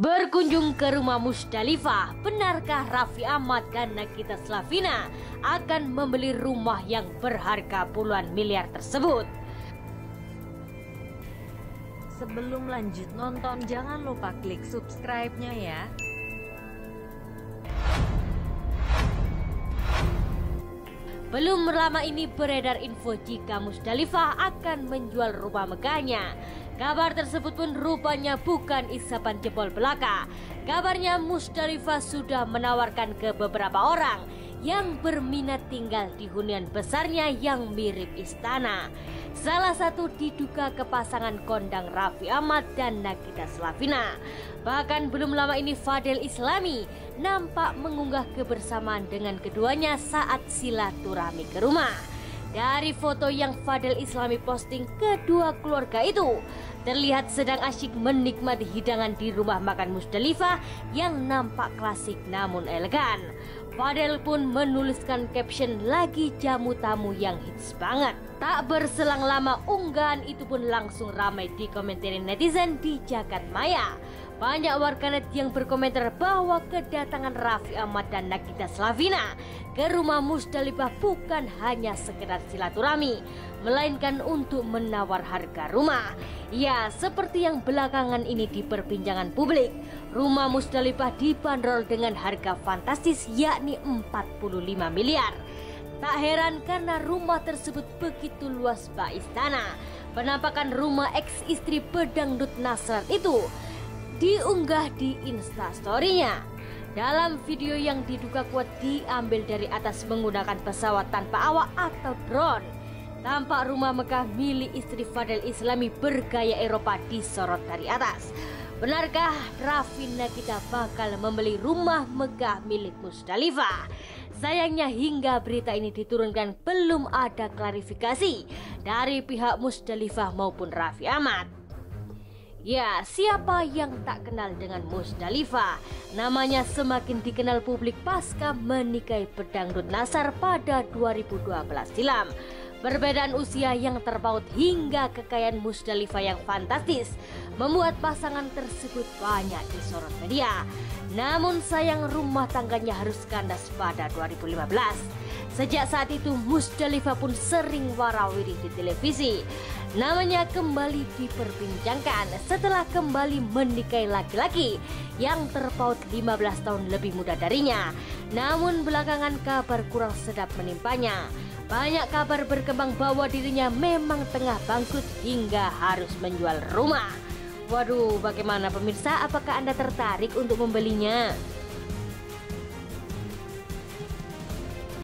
Berkunjung ke rumah Musdalifah, benarkah Raffi Ahmad dan Nagita Slavina akan membeli rumah yang berharga puluhan miliar tersebut? Sebelum lanjut nonton, jangan lupa klik subscribe-nya ya. Belum lama ini beredar info jika Musdalifah akan menjual rumah megahnya. Kabar tersebut pun rupanya bukan isapan jempol belaka. Kabarnya Musdalifah sudah menawarkan ke beberapa orang yang berminat tinggal di hunian besarnya yang mirip istana. Salah satu diduga ke pasangan kondang Raffi Ahmad dan Nagita Slavina. Bahkan belum lama ini Fadel Islami nampak mengunggah kebersamaan dengan keduanya saat silaturahmi ke rumah. Dari foto yang Fadel Islami posting kedua keluarga itu terlihat sedang asyik menikmati hidangan di rumah makan Musdalifah yang nampak klasik namun elegan. Fadel pun menuliskan caption lagi jamu tamu yang hits banget. Tak berselang lama unggahan itu pun langsung ramai di komentar netizen di jagat maya. Banyak warganet yang berkomentar bahwa kedatangan Raffi Ahmad dan Nagita Slavina ke rumah Musdalifah bukan hanya sekedar silaturahmi, melainkan untuk menawar harga rumah. Ya, seperti yang belakangan ini di perbincangan publik, rumah Musdalifah dibanderol dengan harga fantastis yakni 45 miliar. Tak heran karena rumah tersebut begitu luas bak istana. Penampakan rumah ex istri pedangdut Nasrat itu diunggah di instastorynya. Dalam video yang diduga kuat diambil dari atas menggunakan pesawat tanpa awak atau drone, tampak rumah megah milik istri Fadel Islami bergaya Eropa disorot dari atas. Benarkah Rafina kita bakal membeli rumah megah milik Musdalifah? Sayangnya hingga berita ini diturunkan belum ada klarifikasi dari pihak Musdalifah maupun Raffi Ahmad. Ya, siapa yang tak kenal dengan Musdalifah? Namanya semakin dikenal publik pasca menikahi pedangdut Nasar pada 2012 silam. Perbedaan usia yang terpaut hingga kekayaan Musdalifah yang fantastis membuat pasangan tersebut banyak disorot media. Namun sayang rumah tangganya harus kandas pada 2015. Sejak saat itu Musdalifah pun sering warawiri di televisi. Namanya kembali diperbincangkan setelah kembali menikahi laki-laki yang terpaut 15 tahun lebih muda darinya. Namun belakangan kabar kurang sedap menimpanya. Banyak kabar berkembang bahwa dirinya memang tengah bangkrut hingga harus menjual rumah. Waduh, bagaimana pemirsa? Apakah Anda tertarik untuk membelinya?